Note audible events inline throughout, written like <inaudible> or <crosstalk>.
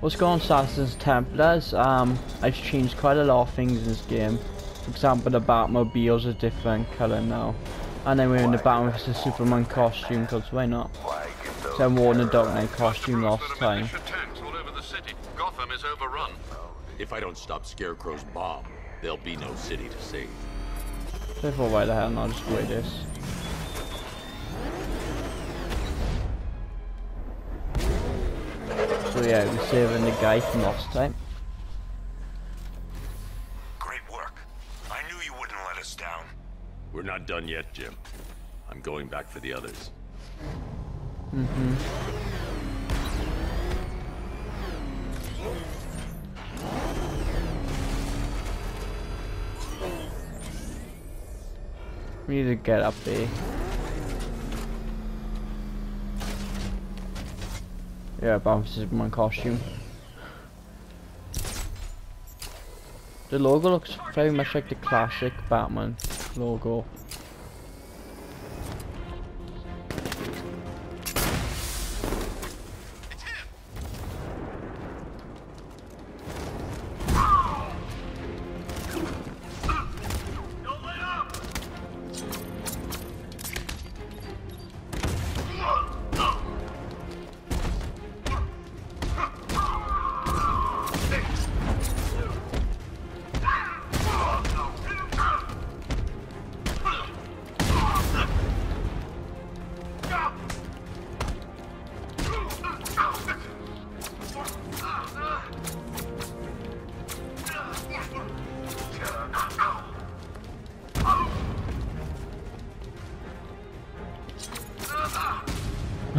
What's going on, Assassins Templars? Um, I've changed quite a lot of things in this game. For example, the Batmobile's a different colour now. And then we're in the Batman vs Superman costume, because why not? So I wore the Dark Knight costume last time. Gotham is overrun. If I don't stop Scarecrow's bomb, there'll be no city to save. So I thought, why the hell not just do this? So yeah, we're saving the guy from last time. Great work. I knew you wouldn't let us down. We're not done yet, Jim. I'm going back for the others. Mm-hmm. We need to get up there. Yeah, bounces my costume. The logo looks very much like the classic Batman logo.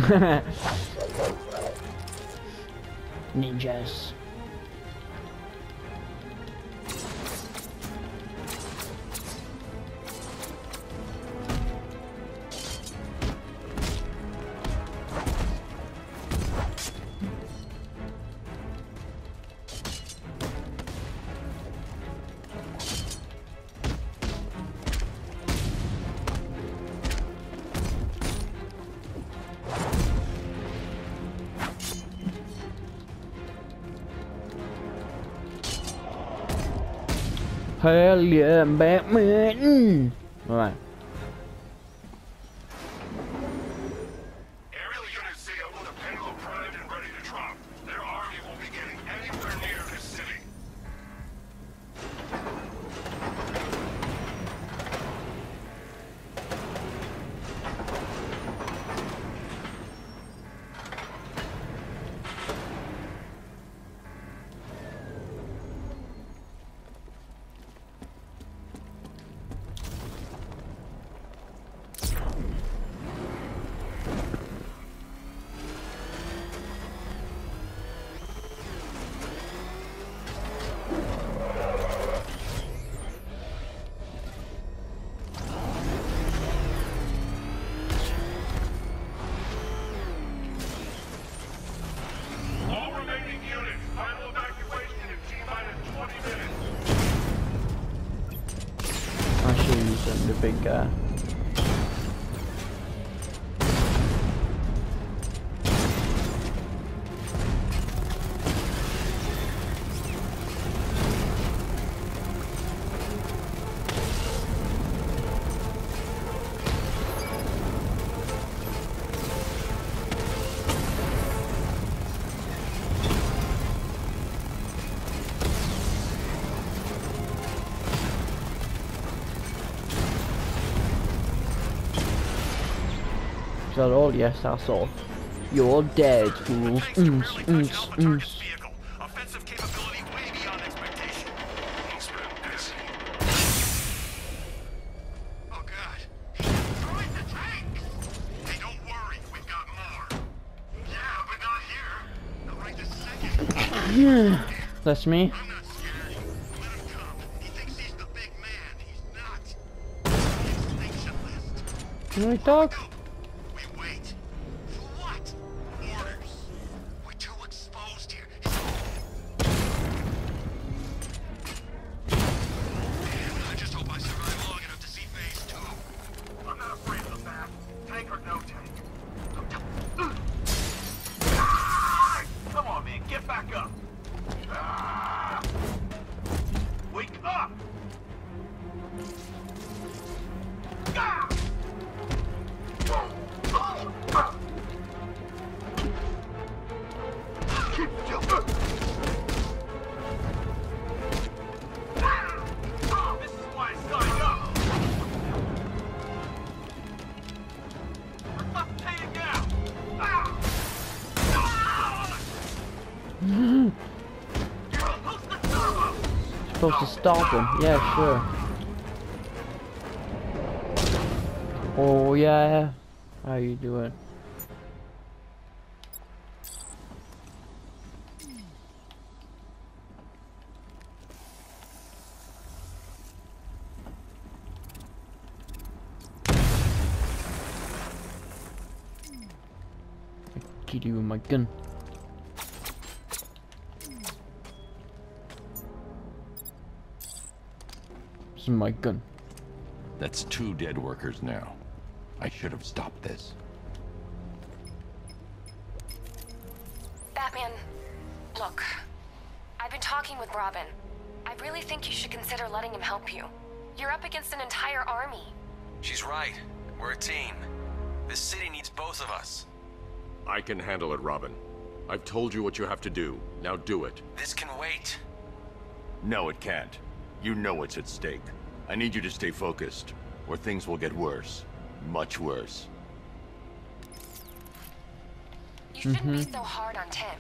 <laughs> Ninjas. เธอเหอแบบเหมือนประมา some that all? Yes, that's all. You're dead, fools. Mm, mm, mm. vehicle. Offensive capability way beyond supposed to stop him. Yeah, sure. Oh yeah. How you doing? Get you with my gun. This is my gun. That's two dead workers now. I should have stopped this. Batman, look. I've been talking with Robin. I really think you should consider letting him help you. You're up against an entire army. She's right. We're a team. This city needs both of us. I can handle it, Robin. I've told you what you have to do. Now do it. This can wait. No, it can't. You know what's at stake. I need you to stay focused, or things will get worse. Much worse. You shouldn't be mm-hmm. so hard on Tim.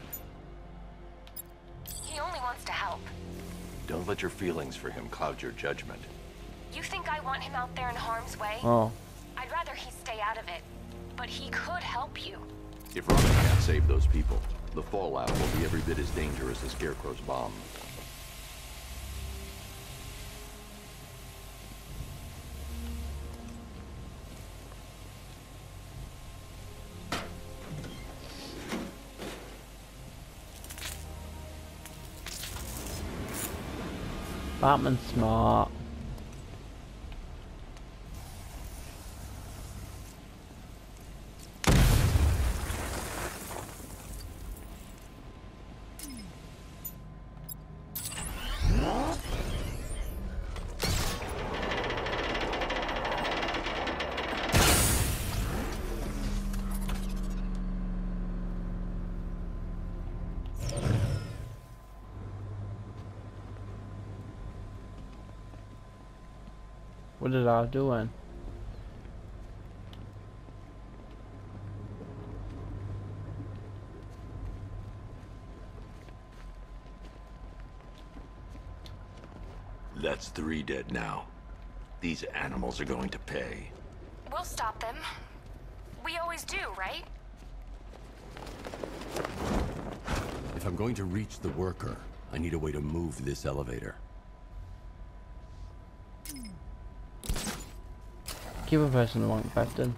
He only wants to help. Don't let your feelings for him cloud your judgment. You think I want him out there in harm's way? Oh. I'd rather he stay out of it. But he could help you. If Robin can't save those people, the fallout will be every bit as dangerous as Scarecrow's bomb. Batman's smart. What is I doing? That's three dead now. These animals are going to pay. We'll stop them. We always do, right? If I'm going to reach the worker, I need a way to move this elevator. Keep a person wrong button.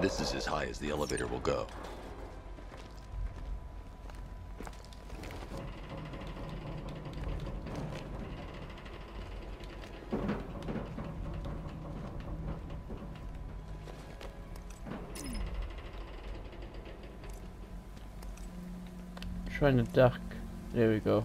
This is as high as the elevator will go. Trying to duck. There we go.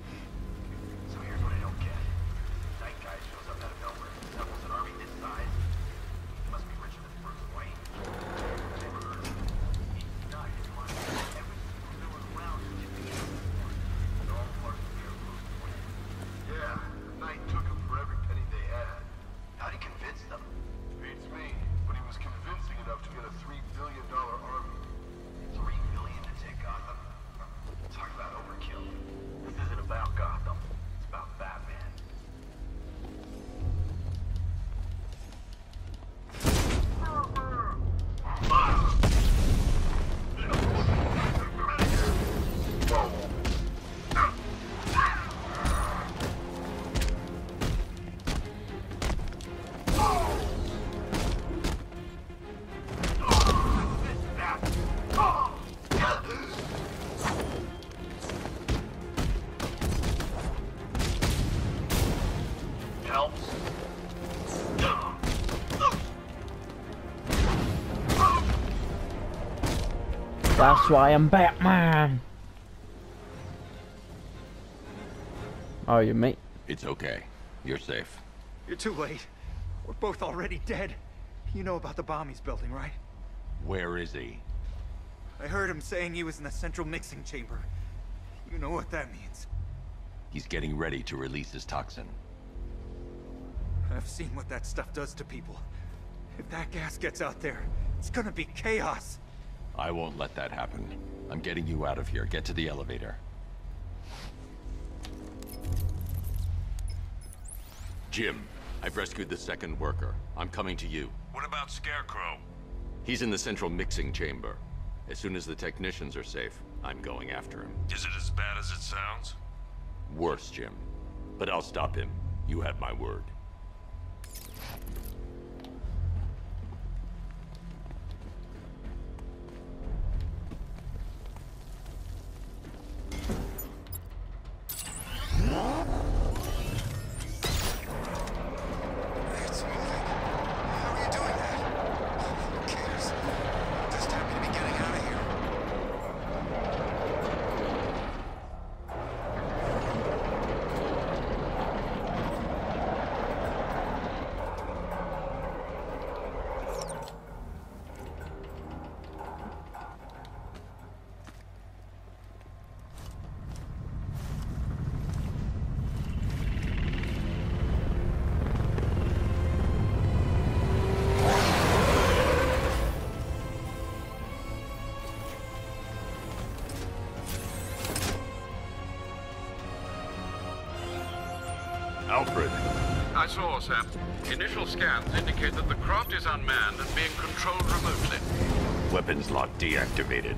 That's why I'm Batman. How are you, mate? It's okay. You're safe. You're too late. We're both already dead. You know about the bomb he's building, right? Where is he? I heard him saying he was in the central mixing chamber. You know what that means. He's getting ready to release his toxin. I've seen what that stuff does to people. If that gas gets out there, it's gonna be chaos. I won't let that happen. I'm getting you out of here. Get to the elevator. Jim, I've rescued the second worker. I'm coming to you. What about Scarecrow? He's in the central mixing chamber. As soon as the technicians are safe, I'm going after him. Is it as bad as it sounds? Worse, Jim. But I'll stop him. You have my word. Saw, Sam. Initial scans indicate that the craft is unmanned and being controlled remotely. Weapons lock deactivated.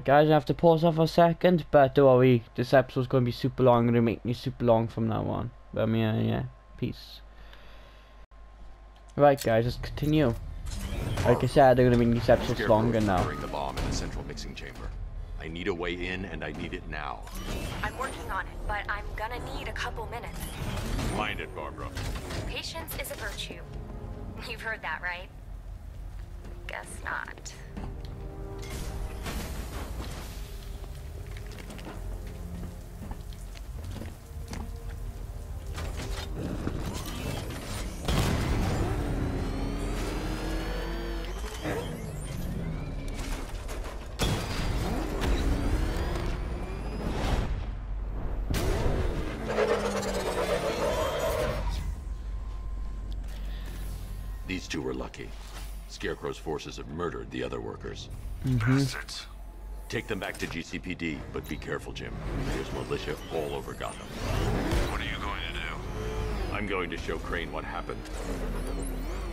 Alright guys, I have to pause off for a second, but don't worry, this episode's going to be super long, I'm going to make me super long from now on. But um, yeah, yeah, peace. Right guys, let's continue. Like I said, they're going to make these episodes longer now. the bomb in the central mixing chamber. I need a way in, and I need it now. I'm working on it, but I'm gonna need a couple minutes. Mind it, Barbara. Patience is a virtue. You've heard that, right? Guess not. Two were lucky. Scarecrow's forces have murdered the other workers. Mm-hmm. Bastards. Take them back to GCPD, but be careful, Jim. There's militia all over Gotham. What are you going to do? I'm going to show Crane what happened.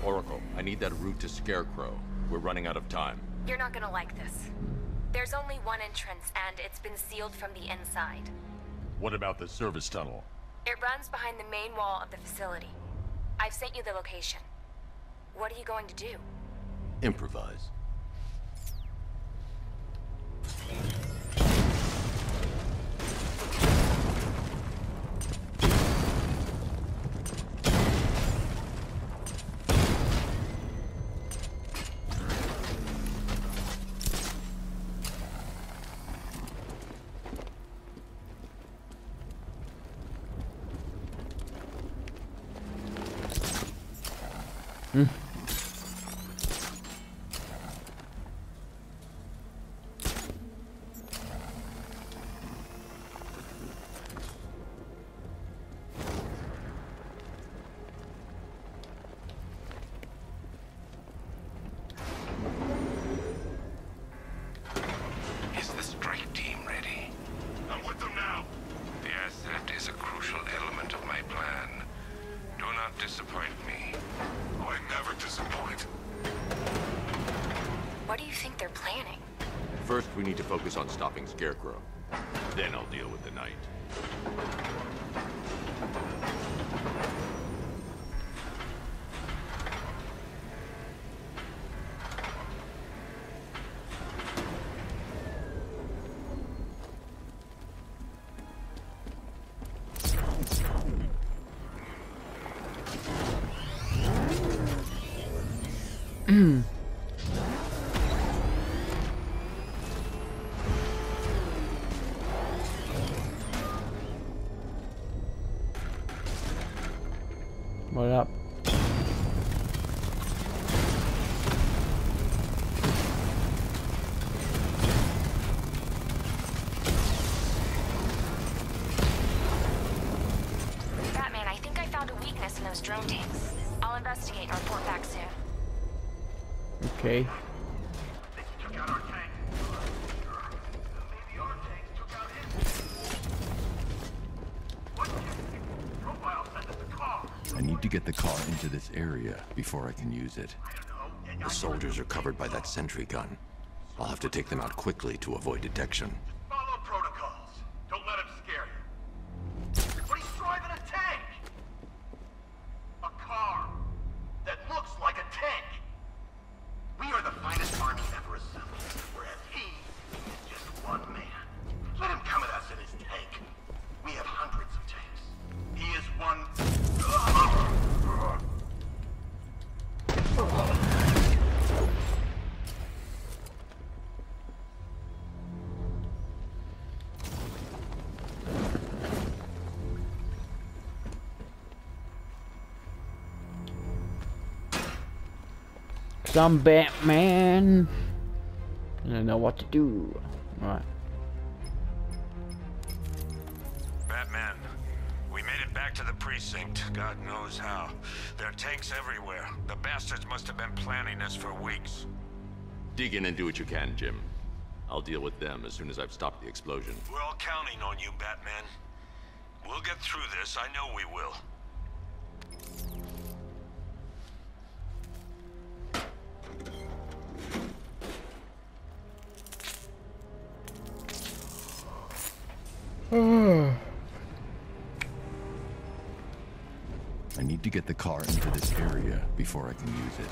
Oracle, I need that route to Scarecrow. We're running out of time. You're not gonna like this. There's only one entrance, and it's been sealed from the inside. What about the service tunnel? It runs behind the main wall of the facility. I've sent you the location. What are you going to do? Improvise. First, we need to focus on stopping Scarecrow. Then I'll deal with the Knight. Car. I need to get the car into this area before I can use it. The soldiers are covered by that sentry gun. I'll have to take them out quickly to avoid detection. Cause I'm Batman. And I know what to do. Alright. Batman, we made it back to the precinct. God knows how. There are tanks everywhere. The bastards must have been planning this for weeks. Dig in and do what you can, Jim. I'll deal with them as soon as I've stopped the explosion. We're all counting on you, Batman. We'll get through this. I know we will. To get the car into this area before I can use it.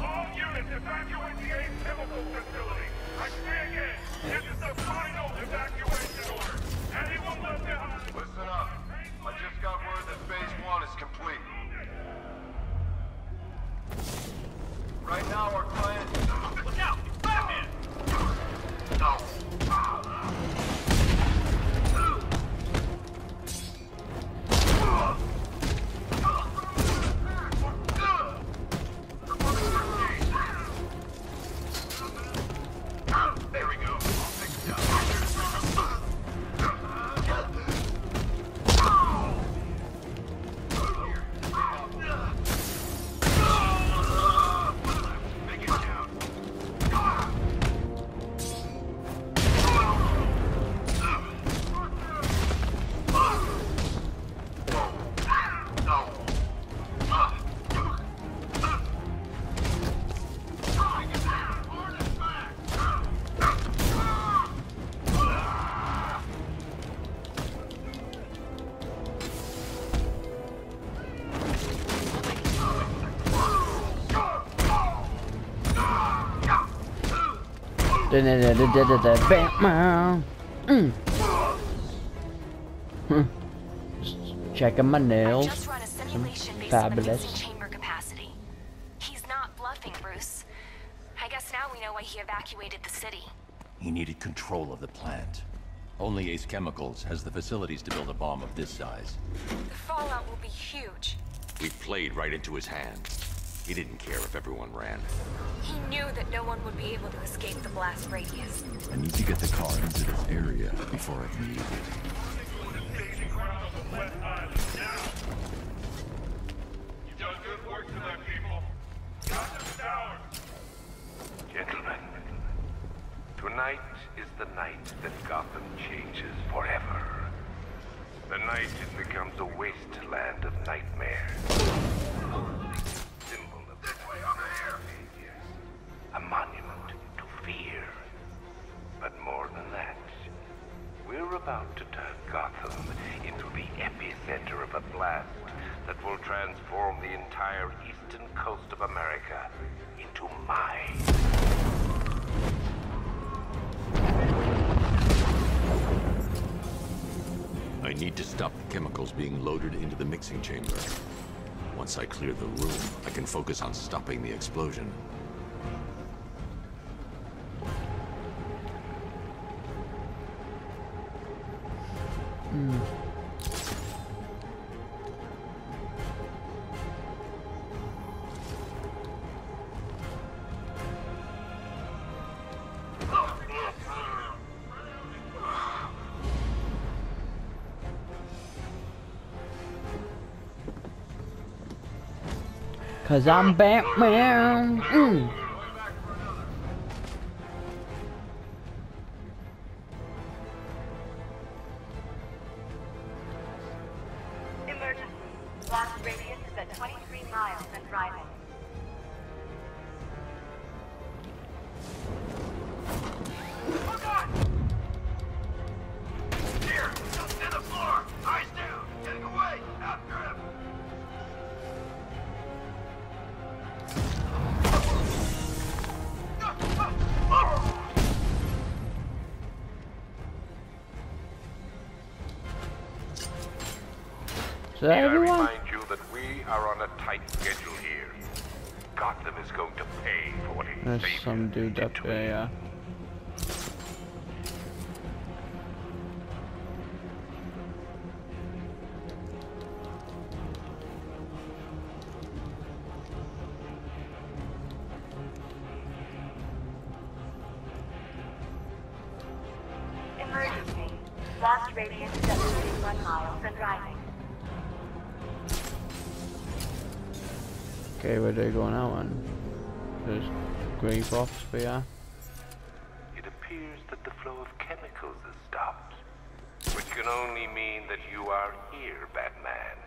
All units evacuate the Ace Chemical Facility. I say again, this is the final evacuation Batman. Mm. Just checking my nails. just run a simulation based fabulous. on the busy chamber capacity. He's not bluffing, Bruce. I guess now we know why he evacuated the city. He needed control of the plant. Only Ace Chemicals has the facilities to build a bomb of this size. The fallout will be huge. We played right into his hands. He didn't care if everyone ran. He knew that no one would be able to escape the blast radius. I need to get the car into this area before I can use it. Staging ground on the West Island now. You've done good work tonight, people. Gotham Tower. Gentlemen, tonight is the night that Gotham changes forever. The night it becomes a wasteland of nightmares. Western coast of America into mine. I need to stop the chemicals being loaded into the mixing chamber. Once I clear the room, I can focus on stopping the explosion. Cause I'm Batman. Mm. Emergency. Blast radius is at 23 miles and rising. So May I everyone, remind you that we are on a tight schedule here. Gotham is going to pay for what he there's some dude up there. Yeah. Emergency. Blast radius is at 31 miles and rising. Okay, where do they going out on? There's grey box for ya. It appears that the flow of chemicals has stopped. Which can only mean that you are here, Batman.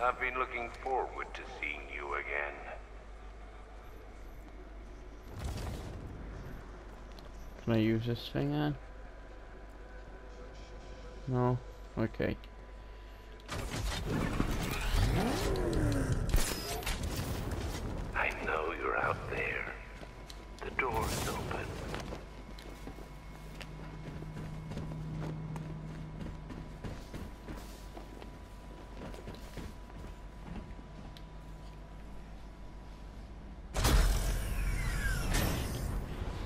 I've been looking forward to seeing you again. Can I use this thing then? No? Okay. I know you're out there. The door's open.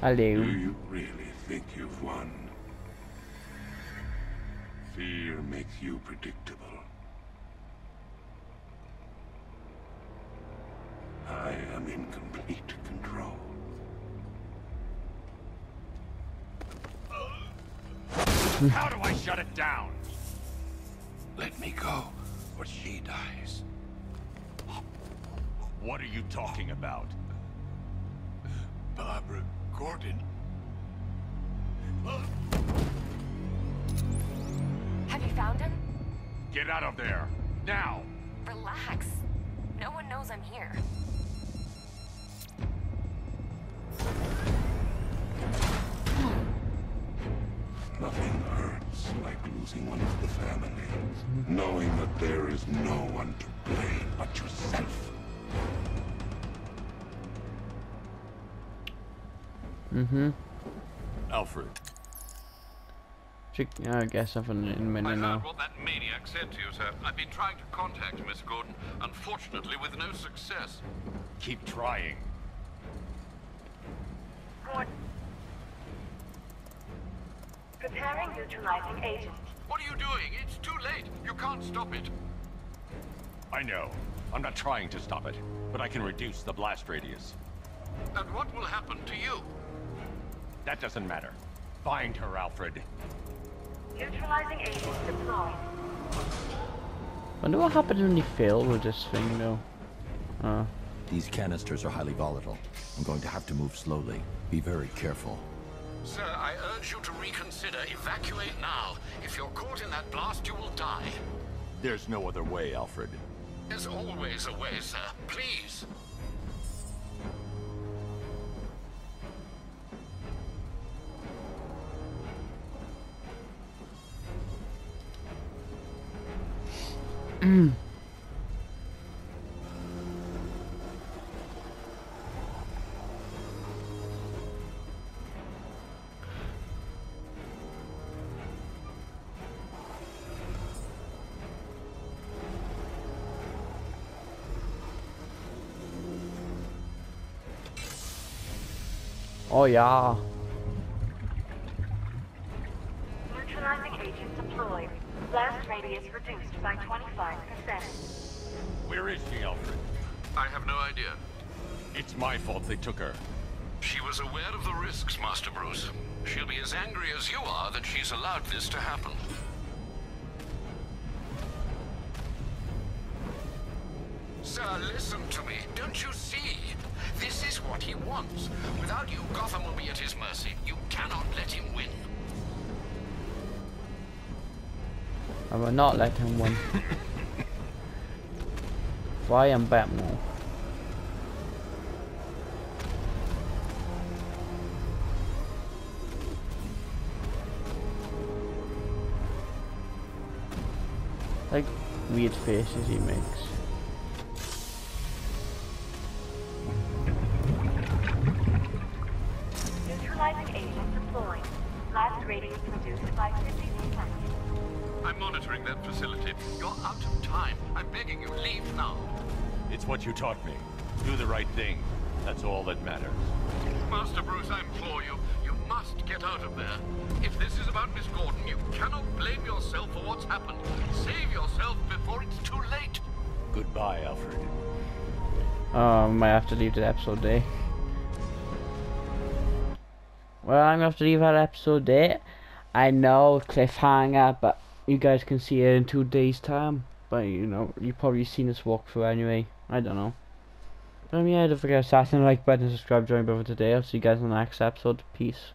Hello. Do you really think you've won? Fear makes you predictable. I am in complete control. How do I shut it down? Let me go, or she dies. What are you talking about? Barbara Gordon. Have you found him? Get out of there! Now! Relax. No one knows I'm here. Nothing hurts like losing one of the family. Knowing that there is no one to blame but yourself. Mm-hmm. Alfred, Chick I guess I've in a I minute heard what that maniac said to you, sir. I've been trying to contact Miss Gordon, unfortunately with no success. keep trying. Gordon. Preparing neutralizing agent. What are you doing? It's too late. You can't stop it. I know. I'm not trying to stop it, but I can reduce the blast radius. And what will happen to you? That doesn't matter. Find her, Alfred. Neutralizing agent deployed. Wonder what happens when you fail with this thing though. Uh, These canisters are highly volatile. I'm going to have to move slowly. Be very careful. Sir, I urge you to reconsider. Evacuate now. If you're caught in that blast, you will die. There's no other way, Alfred. There's always a way, sir. Please. Mm. Oh yeah. Blast radius reduced by 25%. Where is she, Alfred? I have no idea. It's my fault they took her. She was aware of the risks, Master Bruce. She'll be as angry as you are that she's allowed this to happen. Sir, listen to me. Don't you see? This is what he wants. Without you, Gotham I will not let him win. I am Batman. Like weird faces he makes. That's all that matters. Master Bruce, I implore you, you must get out of there. If this is about Miss Gordon, you cannot blame yourself for what's happened. Save yourself before it's too late. Goodbye, Alfred. Oh, I might have to leave that episode there. Well, I'm gonna have to leave that episode there. I know cliffhanger, but you guys can see it in two days' time. But you know, you've probably seen this walkthrough anyway. I don't know. Um, yeah, don't forget to the like button, subscribe, join me for today. I'll see you guys in the next episode. Peace.